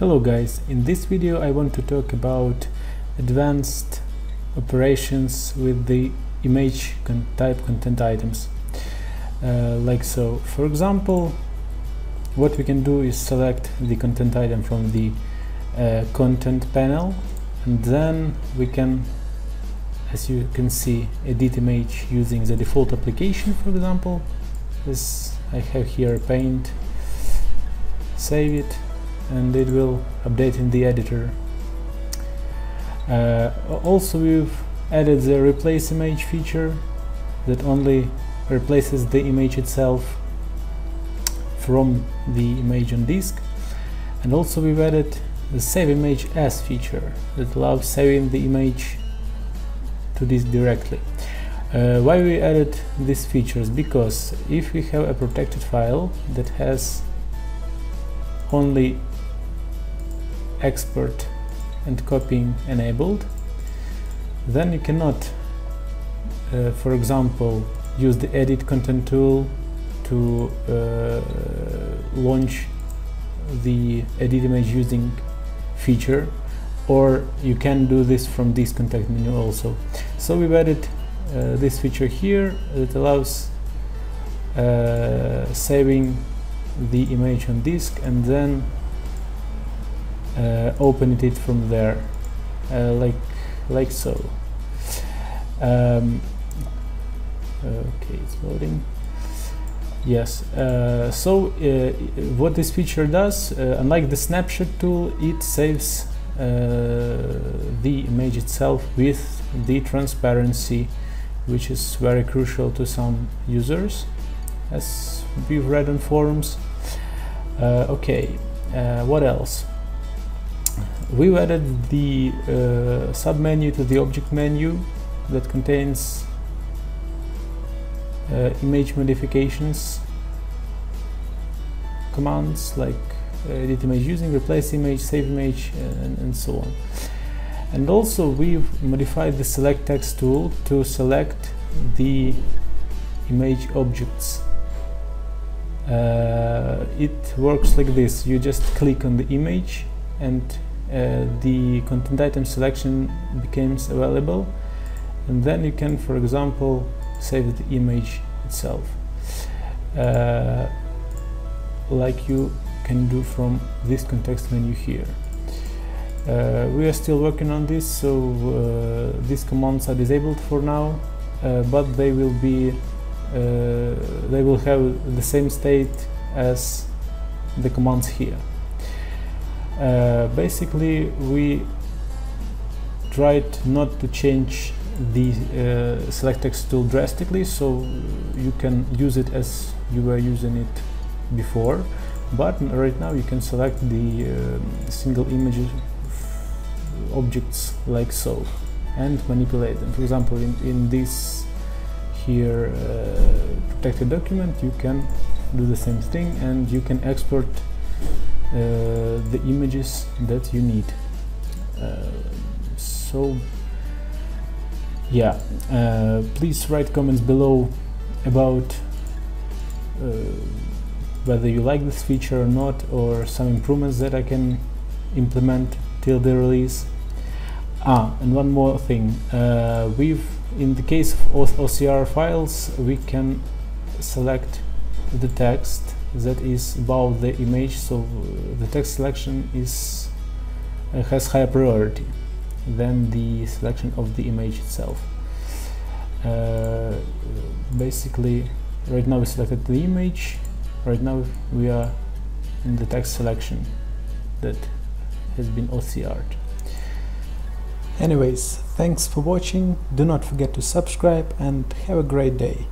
Hello guys, in this video I want to talk about advanced operations with the image con type content items. Uh, like so. For example, what we can do is select the content item from the uh, content panel and then we can as you can see edit image using the default application for example. This I have here paint. Save it and it will update in the editor. Uh, also we've added the replace image feature that only replaces the image itself from the image on disk and also we've added the save image as feature that allows saving the image to disk directly. Uh, why we added these features? Because if we have a protected file that has only export and copying enabled then you cannot uh, for example use the edit content tool to uh, launch the edit image using feature or you can do this from this context menu also. So we've added uh, this feature here that allows uh, saving the image on disk and then uh, open it from there uh, like like so. Um, okay it's loading. Yes uh, so uh, what this feature does uh, unlike the snapshot tool it saves uh, the image itself with the transparency which is very crucial to some users as we've read on forums. Okay what else we've added the uh, submenu to the object menu that contains uh, image modifications commands like uh, edit image using, replace image, save image and, and, so on. And also we've modified the select text tool to select the image objects. Uh, it works like this, you just click on the image and the content item selection becomes available. And then you can for example save the image itself. Uh, like you can do from this context menu here. Uh, we are still working on this so uh, these commands are disabled for now uh, but they will be uh, they will have the same state as the commands here uh, basically we tried not to change the uh, select text tool drastically so you can use it as you were using it before. But right now you can select the uh, single images objects like so and manipulate them. For example in, in this here uh, protected document you can do the same thing and you can export the images that you need. Uh, so yeah uh, please write comments below about whether you like this feature or not or some improvements that I can implement till the release. Ah and one more thing. Uh, we've in the case of OCR files we can select the text that is about the image so uh, the text selection is uh, has higher priority than the selection of the image itself. Uh, basically right now we selected the image. Right now we are in the text selection that has been OCR'd anyways thanks for watching. Do not forget to subscribe and have a great day